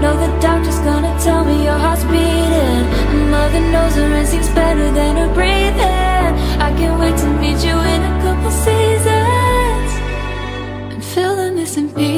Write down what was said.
Know the doctor's gonna tell me your heart's beating. Mother knows her instincts better than her breathing. I can't wait to meet you in a couple seasons. And fill the missing pieces